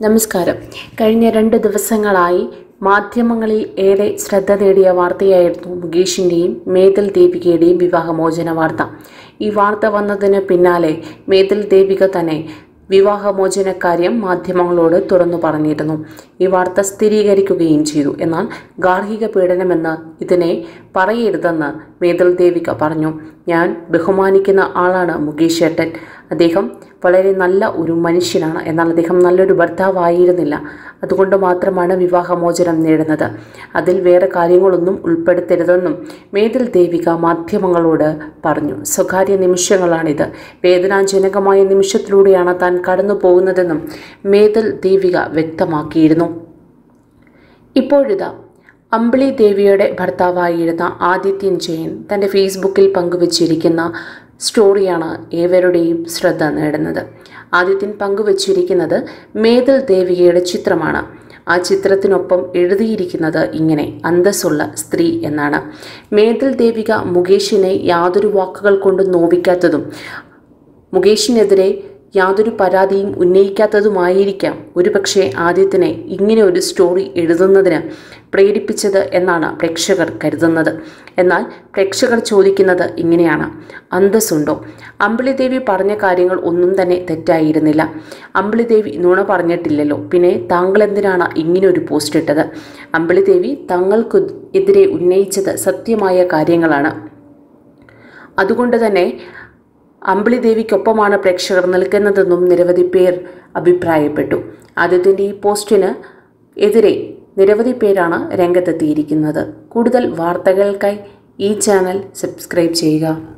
നമസ്കാരം. കഴിഞ്ഞ രണ്ട് ദിവസങ്ങളായി മാധ്യമങ്ങളിൽ ഏറെ ശ്രദ്ധ നേടിയ വാർത്തയായിരുന്നു മുകേഷിന്റെയും മേതൽ ദേവികയുടെയും വിവാഹമോചന വാർത്ത. ഈ വാർത്ത വന്നതിന് പിന്നാലെ മേതൽ ദേവിക തന്നെ വിവാഹമോചന കാര്യം മാധ്യമങ്ങളോട് തുറന്നു പറഞ്ഞിരുന്നു. ഈ വാർത്ത സ്ഥിരീകരിക്കുകയും ചെയ്തു. എന്നാൽ ഗാർഹിക പീഡനമെന്ന് ഇതിനെ പറയരുതെന്ന് മേതൽ ദേവിക പറഞ്ഞു. ഞാൻ ബഹുമാനിക്കുന്ന ആളാണ് മുകേഷ് ഏട്ടൻ അദ്ദേഹം വളരെ നല്ല ഒരു മനുഷ്യനാണ്. എന്നാൽ അദ്ദേഹം നല്ലൊരു ഭർത്താവായിരുന്നില്ല. അതുകൊണ്ട് മാത്രമാണ് വിവാഹമോചനം നേടുന്നത്. അതിൽ വേറെ കാര്യങ്ങളൊന്നും ഉൾപ്പെടുത്തരുതെന്നും മേതിൽ ദേവിക മാധ്യമങ്ങളോട് പറഞ്ഞു. സ്വകാര്യ നിമിഷങ്ങളാണിത്. വേദനാജനകമായ നിമിഷത്തിലൂടെയാണ് താൻ കടന്നു പോകുന്നതെന്നും മേതിൽ ദേവിക വ്യക്തമാക്കിയിരുന്നു. ഇപ്പോഴിതാ അമ്പിളി ദേവിയുടെ ഭർത്താവായിരുന്ന ആദിത്യൻ ജയൻ തന്റെ ഫേസ്ബുക്കിൽ പങ്കുവച്ചിരിക്കുന്ന സ്റ്റോറിയാണ് ഏവരുടെയും ശ്രദ്ധ നേടുന്നത്. ആദിത്യൻ പങ്കുവച്ചിരിക്കുന്നത് മേതൽ ദേവികയുടെ ചിത്രമാണ്. ആ ചിത്രത്തിനൊപ്പം എഴുതിയിരിക്കുന്നത് ഇങ്ങനെ അന്തസ്സുള്ള സ്ത്രീ എന്നാണ്. മേതൽ ദേവിക മുകേഷിനെ യാതൊരു വാക്കുകൾ കൊണ്ടും നോവിക്കാത്തതും മുകേഷിനെതിരെ യാതൊരു പരാതിയും ഉന്നയിക്കാത്തതുമായിരിക്കാം. ഒരുപക്ഷെ ആദ്യത്തിനെ ഇങ്ങനെ ഒരു സ്റ്റോറി എഴുതുന്നതിന് പ്രേരിപ്പിച്ചത് എന്നാണ് പ്രേക്ഷകർ കരുതുന്നത്. എന്നാൽ പ്രേക്ഷകർ ചോദിക്കുന്നത് ഇങ്ങനെയാണ്. അന്തസ്സുണ്ടോ? അമ്പിളിദേവി പറഞ്ഞ കാര്യങ്ങൾ ഒന്നും തന്നെ തെറ്റായിരുന്നില്ല. അമ്പിളിദേവി നുണ പറഞ്ഞിട്ടില്ലല്ലോ. പിന്നെ താങ്കൾ എന്തിനാണ് ഇങ്ങനെ ഒരു പോസ്റ്റ് ഇട്ടത്? അമ്പിളിദേവി തങ്ങൾക്ക് എതിരെ ഉന്നയിച്ചത് സത്യമായ കാര്യങ്ങളാണ്. അതുകൊണ്ട് തന്നെ അമ്പിളി ദേവിക്കൊപ്പമാണ് പ്രേക്ഷകർ നിൽക്കുന്നതെന്നും നിരവധി പേർ അഭിപ്രായപ്പെട്ടു. ആദ്യത്തിന്റെ ഈ പോസ്റ്റിന് എതിരെ നിരവധി പേരാണ് രംഗത്തെത്തിയിരിക്കുന്നത്. കൂടുതൽ വാർത്തകൾക്കായി ഈ ചാനൽ സബ്സ്ക്രൈബ് ചെയ്യുക.